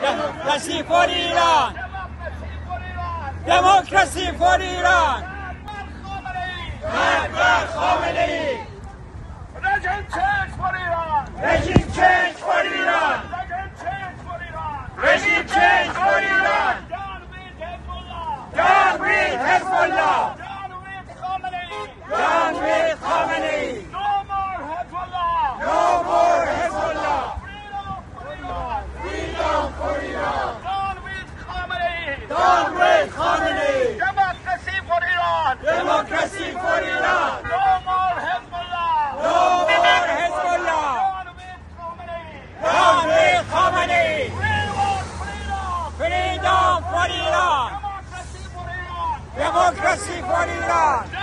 Democracy for Iran! Democracy for Democracy for Iran! Khamenei! Akbar Khamenei! Regime for Iran! Regime change for Iran! Regime change for Iran! Regime change for Iran! Down with Hezbollah! Down with Hezbollah! Down with Khamenei! Down with Khamenei! No more Hezbollah! No more Hezbollah! Freedom for Iran! Down with Khamenei! Down with Khamenei! Democracy for Iran! Democracy for Iran! No more Hezbollah! No more Hezbollah! Down with Khamenei! Down with Khamenei! We freedom! Freedom for Iran! Democracy for Iran! Democracy for Iran!